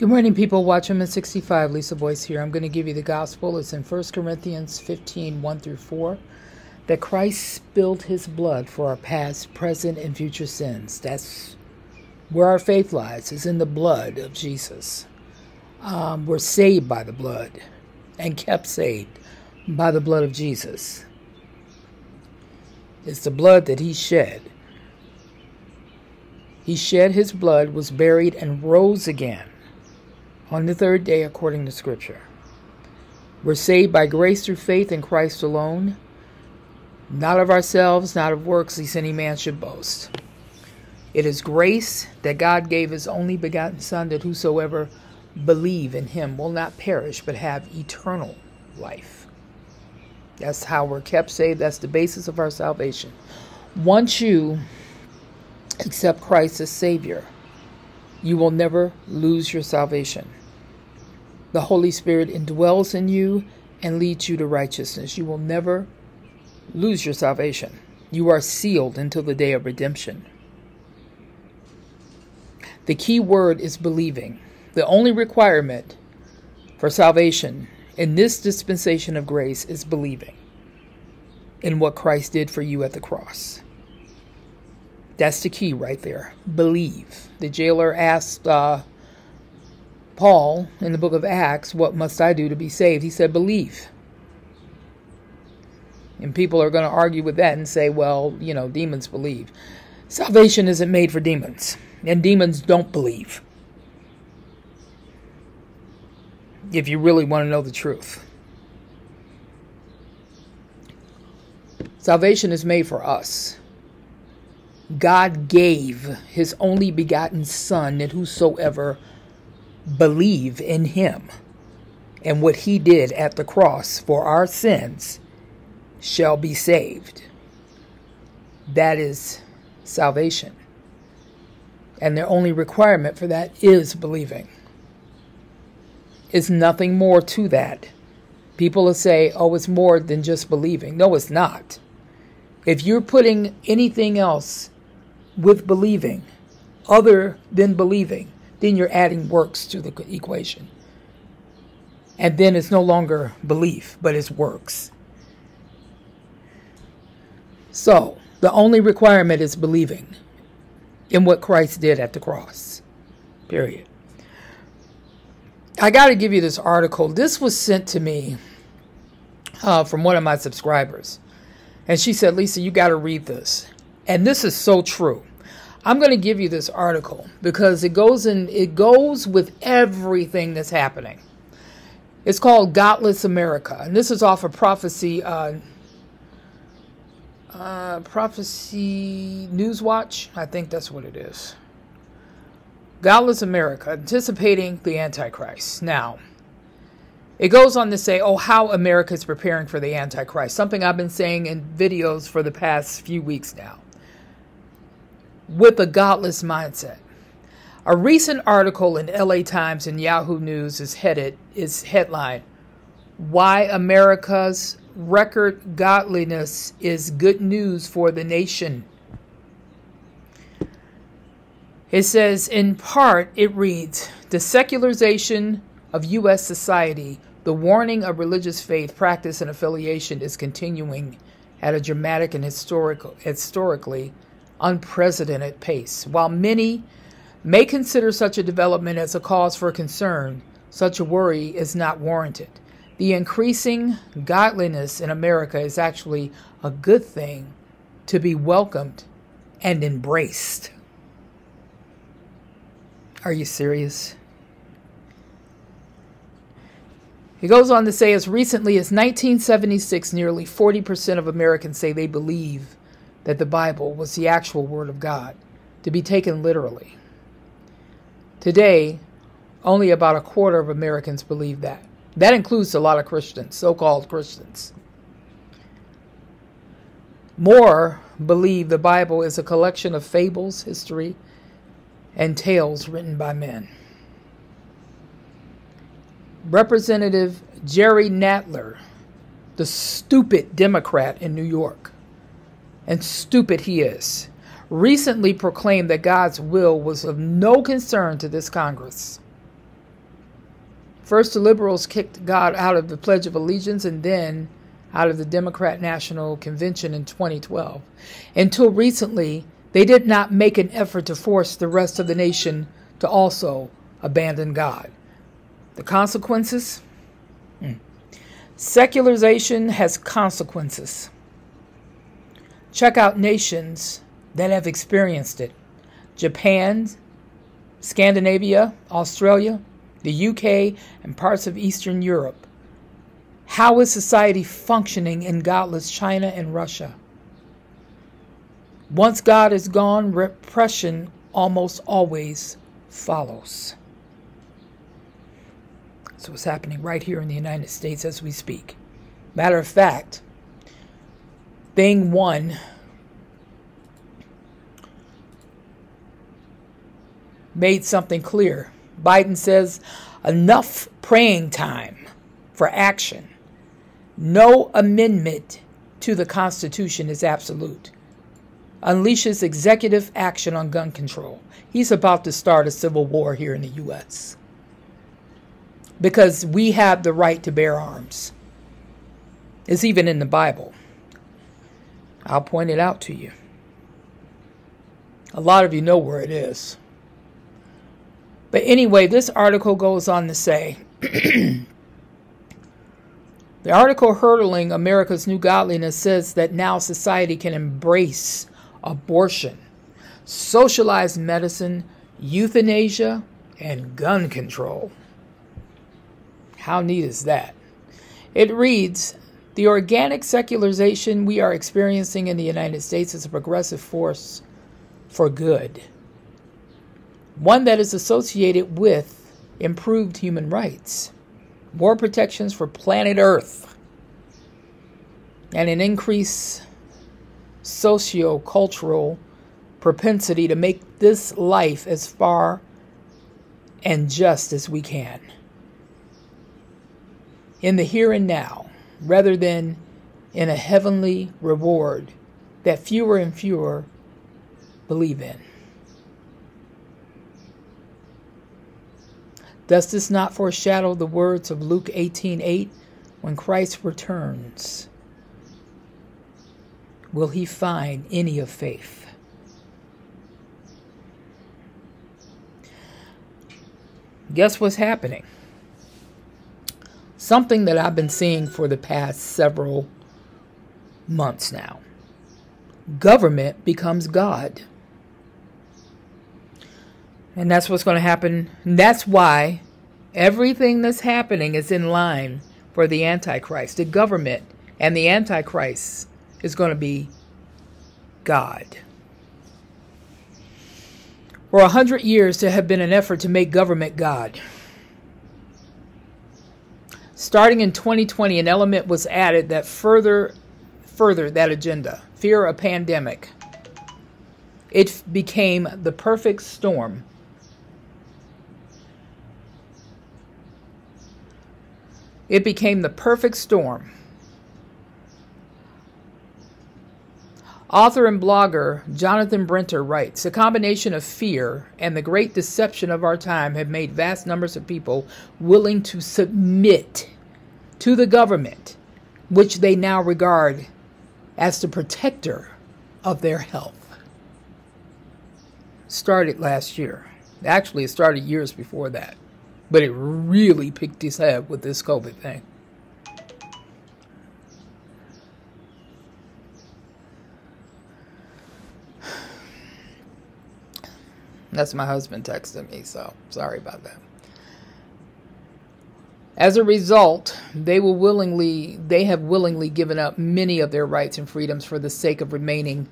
Good morning, people. Watchwoman 65, Lisa Boyce here. I'm going to give you the gospel. It's in 1 Corinthians 15 1 through 4. That Christ spilled his blood for our past, present, and future sins. That's where our faith lies, is in the blood of Jesus. Um, we're saved by the blood and kept saved by the blood of Jesus. It's the blood that he shed. He shed his blood, was buried, and rose again on the third day according to Scripture. We're saved by grace through faith in Christ alone, not of ourselves, not of works, lest any man should boast. It is grace that God gave his only begotten Son, that whosoever believe in him will not perish, but have eternal life. That's how we're kept saved. That's the basis of our salvation. Once you accept Christ as Savior, you will never lose your salvation. The Holy Spirit indwells in you and leads you to righteousness. You will never lose your salvation. You are sealed until the day of redemption. The key word is believing. The only requirement for salvation in this dispensation of grace is believing in what Christ did for you at the cross. That's the key right there. Believe. The jailer asked uh, Paul in the book of Acts, What must I do to be saved? He said, Believe. And people are going to argue with that and say, well, you know, demons believe. Salvation isn't made for demons, and demons don't believe. If you really want to know the truth, salvation is made for us. God gave his only begotten Son that whosoever believe in him and what he did at the cross for our sins shall be saved. That is salvation. And the only requirement for that is believing. It's nothing more to that. People will say, oh, it's more than just believing. No, it's not. If you're putting anything else with believing other than believing, then you're adding works to the equation. And then it's no longer belief, but it's works. So, the only requirement is believing in what Christ did at the cross. Period. I got to give you this article. This was sent to me uh, from one of my subscribers. And she said, Lisa, you got to read this. And this is so true. I'm going to give you this article because it goes in it goes with everything that's happening. It's called Godless America, and this is off of Prophecy uh, uh, Prophecy Newswatch. I think that's what it is. Godless America, anticipating the Antichrist. Now, it goes on to say, oh, how America is preparing for the Antichrist. Something I've been saying in videos for the past few weeks now with a godless mindset. A recent article in LA Times and Yahoo News is headed is headline Why America's record godliness is good news for the nation. It says in part it reads the secularization of US society, the warning of religious faith, practice and affiliation is continuing at a dramatic and historical historically unprecedented pace. While many may consider such a development as a cause for concern, such a worry is not warranted. The increasing godliness in America is actually a good thing to be welcomed and embraced. Are you serious? He goes on to say, as recently as 1976, nearly 40% of Americans say they believe that the Bible was the actual Word of God, to be taken literally. Today, only about a quarter of Americans believe that. That includes a lot of Christians, so called Christians. More believe the Bible is a collection of fables, history, and tales written by men. Representative Jerry Nadler, the stupid Democrat in New York, and stupid he is, recently proclaimed that God's will was of no concern to this Congress. First, the liberals kicked God out of the Pledge of Allegiance and then out of the Democrat National Convention in 2012. Until recently, they did not make an effort to force the rest of the nation to also abandon God. The consequences? Hmm. Secularization has consequences. Check out nations that have experienced it Japan, Scandinavia, Australia, the UK, and parts of Eastern Europe. How is society functioning in godless China and Russia? Once God is gone, repression almost always follows. So it's happening right here in the United States as we speak. Matter of fact, thing one made something clear. Biden says enough praying time for action. No amendment to the Constitution is absolute. Unleashes executive action on gun control. He's about to start a civil war here in the U.S. Because we have the right to bear arms. It's even in the Bible. I'll point it out to you. A lot of you know where it is. But anyway, this article goes on to say the article hurdling America's new godliness says that now society can embrace abortion, socialized medicine, euthanasia, and gun control. How neat is that? It reads The organic secularization we are experiencing in the United States is a progressive force for good one that is associated with improved human rights, more protections for planet Earth, and an increased socio-cultural propensity to make this life as far and just as we can. In the here and now, rather than in a heavenly reward that fewer and fewer believe in. Does this not foreshadow the words of Luke 18:8 8, when Christ returns? Will he find any of faith? Guess what's happening? Something that I've been seeing for the past several months now. Government becomes God. And that's what's going to happen. That's why everything that's happening is in line for the Antichrist. The government and the Antichrist is going to be God. For a hundred years, there have been an effort to make government God. Starting in 2020, an element was added that further furthered that agenda fear of pandemic. It became the perfect storm It became the perfect storm. Author and blogger Jonathan Brentner writes A combination of fear and the great deception of our time have made vast numbers of people willing to submit to the government, which they now regard as the protector of their health. Started last year. Actually, it started years before that. But it really picked his head with this COVID thing. That's my husband texting me, so sorry about that. As a result, they will willingly they have willingly given up many of their rights and freedoms for the sake of remaining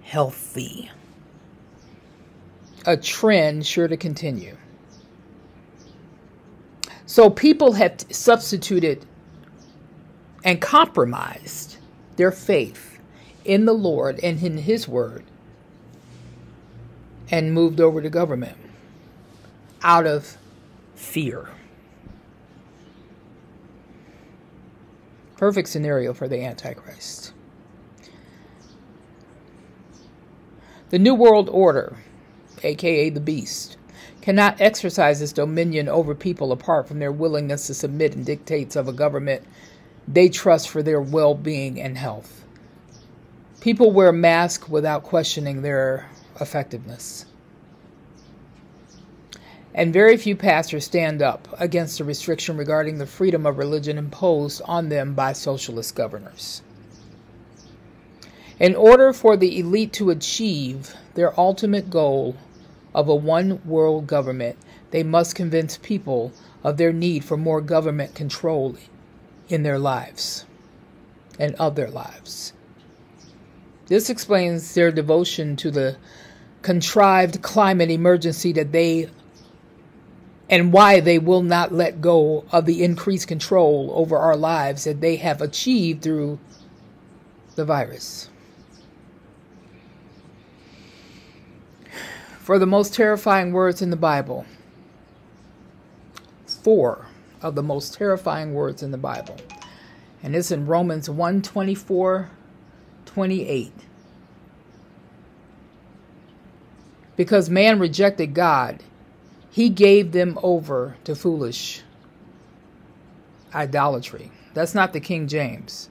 healthy. A trend sure to continue. So people have substituted and compromised their faith in the Lord and in His Word and moved over to government out of fear. Perfect scenario for the Antichrist. The New World Order, aka the Beast, cannot exercise its dominion over people apart from their willingness to submit and dictates of a government they trust for their well being and health. People wear masks without questioning their effectiveness. And very few pastors stand up against the restriction regarding the freedom of religion imposed on them by socialist governors. In order for the elite to achieve their ultimate goal of a one world government, they must convince people of their need for more government control in their lives and of their lives. This explains their devotion to the contrived climate emergency that they and why they will not let go of the increased control over our lives that they have achieved through the virus. For the most terrifying words in the Bible, four of the most terrifying words in the Bible. And it's in Romans 1 24, 28. Because man rejected God, he gave them over to foolish idolatry. That's not the King James.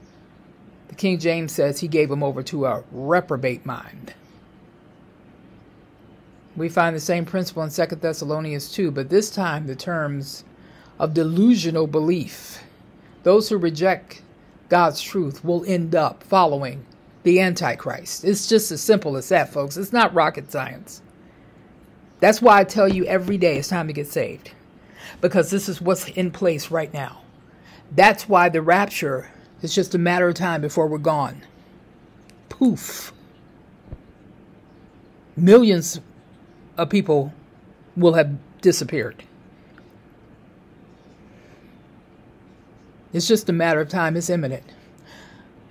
The King James says he gave them over to a reprobate mind. We find the same principle in 2 Thessalonians 2, but this time the terms of delusional belief. Those who reject God's truth will end up following the Antichrist. It's just as simple as that, folks. It's not rocket science. That's why I tell you every day it's time to get saved. Because this is what's in place right now. That's why the rapture is just a matter of time before we're gone. Poof. Millions of people will have disappeared. It's just a matter of time, it's imminent.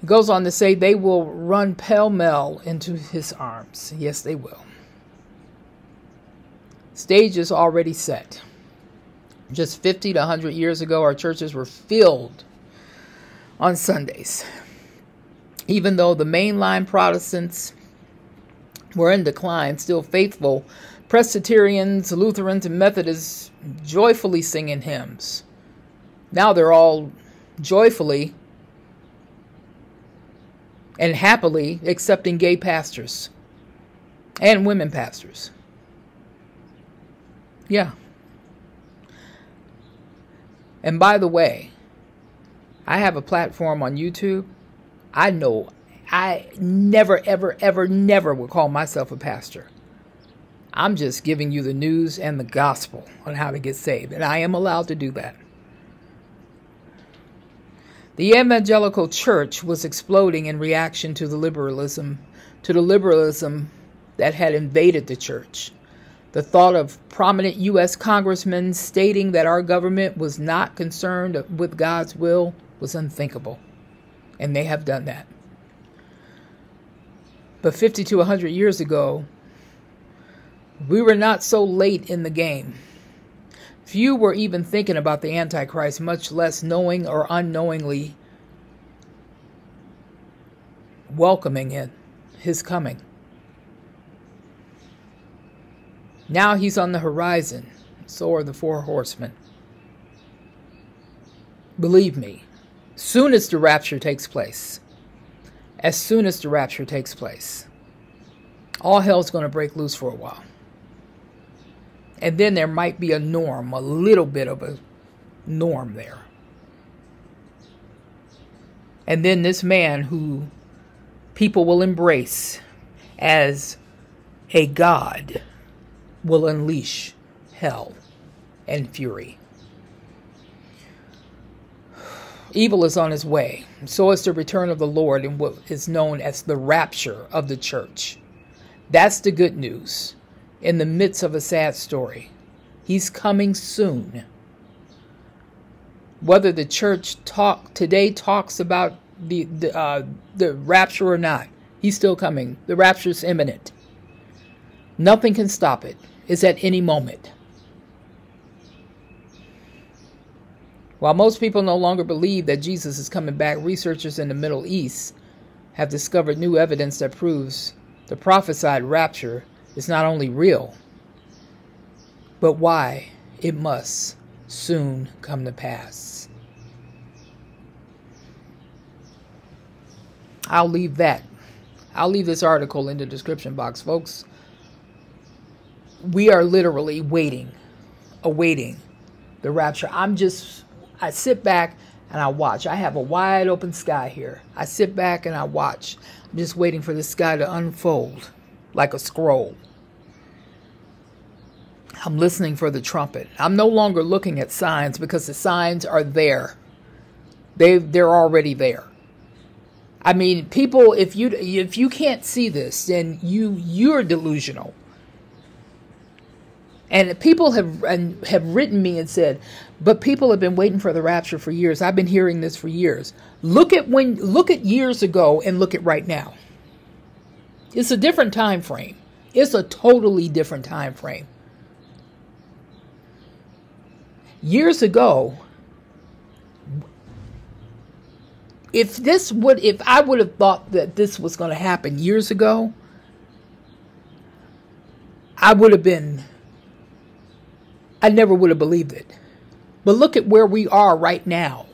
It goes on to say they will run pell mell into his arms. Yes, they will. Stage is already set. Just 50 to 100 years ago, our churches were filled on Sundays. Even though the mainline Protestants were in decline, still faithful Presbyterians, Lutherans, and Methodists joyfully singing hymns. Now they're all joyfully and happily accepting gay pastors and women pastors. Yeah. And by the way, I have a platform on YouTube. I know I never, ever, ever, never would call myself a pastor. I'm just giving you the news and the gospel on how to get saved, and I am allowed to do that. The evangelical church was exploding in reaction to the liberalism, to the liberalism that had invaded the church. The thought of prominent U.S. congressmen stating that our government was not concerned with God's will was unthinkable. And they have done that. But 50 to 100 years ago, we were not so late in the game. Few were even thinking about the Antichrist, much less knowing or unknowingly welcoming it, his coming. Now he's on the horizon. So are the four horsemen. Believe me, soon as the rapture takes place, as soon as the rapture takes place, all hell's going to break loose for a while. And then there might be a norm, a little bit of a norm there. And then this man who people will embrace as a god will unleash hell and fury. Evil is on his way. So is the return of the Lord in what is known as the rapture of the church. That's the good news in the midst of a sad story. He's coming soon. Whether the church talk today talks about the the, uh, the rapture or not, he's still coming. The rapture is imminent. Nothing can stop it. It's at any moment. While most people no longer believe that Jesus is coming back, researchers in the Middle East have discovered new evidence that proves the prophesied rapture is not only real, but why it must soon come to pass. I'll leave that. I'll leave this article in the description box, folks. We are literally waiting, awaiting the rapture. I'm just, I sit back and I watch. I have a wide open sky here. I sit back and I watch. I'm just waiting for the sky to unfold like a scroll. I'm listening for the trumpet. I'm no longer looking at signs because the signs are there. They they're already there. I mean, people if you if you can't see this, then you you're delusional. And people have and have written me and said, "But people have been waiting for the rapture for years. I've been hearing this for years. Look at when look at years ago and look at right now. It's a different time frame. It's a totally different time frame. Years ago, if this would if I would have thought that this was going to happen years ago, I would have been I never would have believed it. But look at where we are right now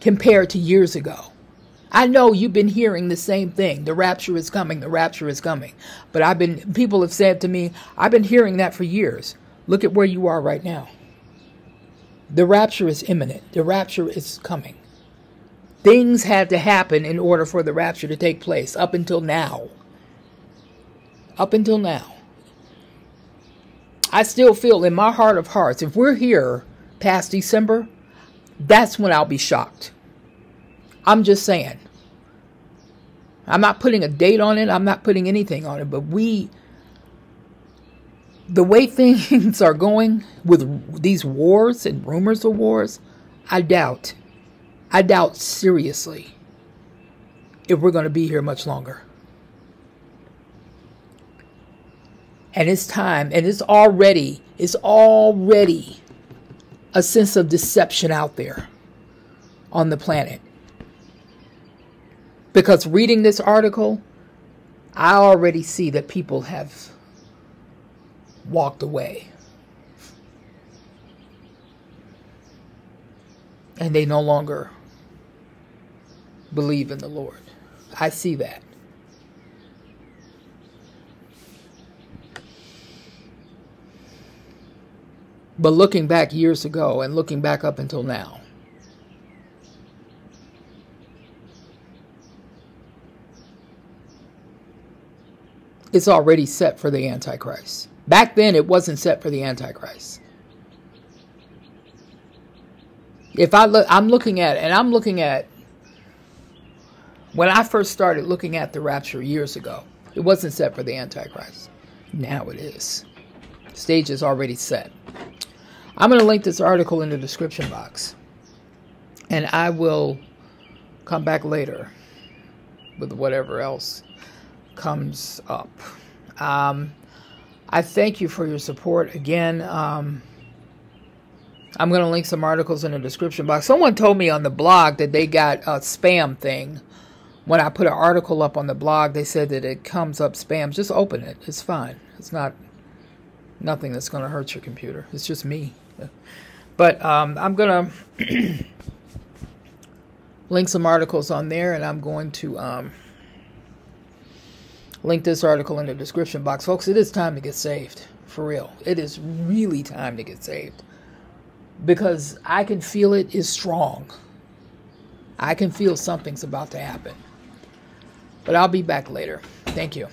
compared to years ago. I know you've been hearing the same thing. The rapture is coming. The rapture is coming. But I've been, people have said to me, I've been hearing that for years. Look at where you are right now. The rapture is imminent. The rapture is coming. Things had to happen in order for the rapture to take place up until now. Up until now. I still feel in my heart of hearts, if we're here past December, that's when I'll be shocked. I'm just saying. I'm not putting a date on it. I'm not putting anything on it. But we, the way things are going with these wars and rumors of wars, I doubt. I doubt seriously if we're going to be here much longer. And it's time, and it's already, it's already a sense of deception out there on the planet. Because reading this article, I already see that people have walked away. And they no longer believe in the Lord. I see that. But looking back years ago and looking back up until now, it's already set for the Antichrist. Back then, it wasn't set for the Antichrist. If I look, I'm looking at, and I'm looking at when I first started looking at the rapture years ago, it wasn't set for the Antichrist. Now it is. Stage is already set. I'm going to link this article in the description box. And I will come back later with whatever else comes up. Um, I thank you for your support. Again, um, I'm going to link some articles in the description box. Someone told me on the blog that they got a spam thing. When I put an article up on the blog, they said that it comes up spam. Just open it. It's fine. It's not nothing that's going to hurt your computer. It's just me. But um, I'm going to link some articles on there, and I'm going to um, link this article in the description box. Folks, it is time to get saved. For real. It is really time to get saved. Because I can feel it is strong. I can feel something's about to happen. But I'll be back later. Thank you.